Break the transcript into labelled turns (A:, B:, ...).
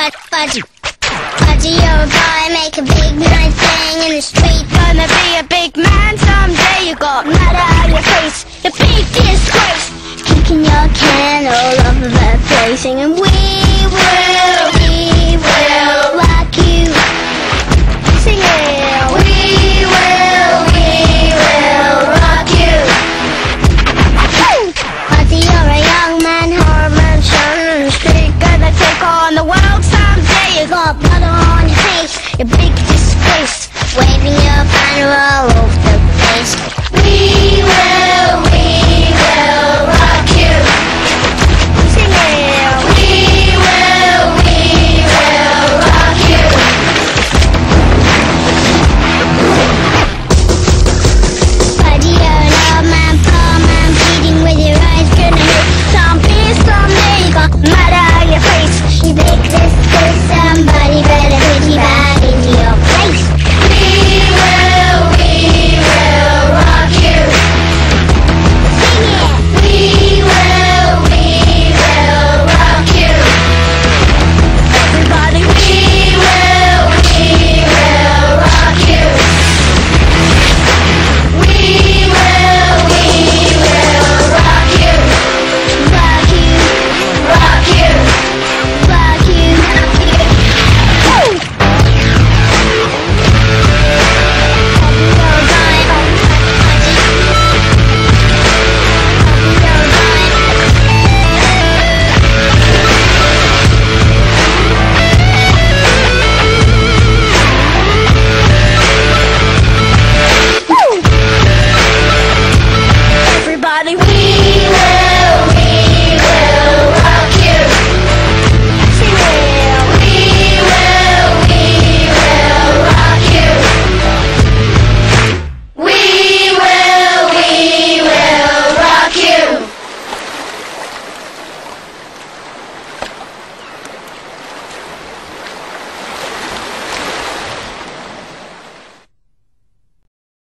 A: Ozzy. Ozzy, you're a boy, make a big nice thing in the street. Gonna be a big man someday. You got mud on your face, the big disgrace. Kicking your can all over the place, singing, We will, on your face, your big disgrace, waving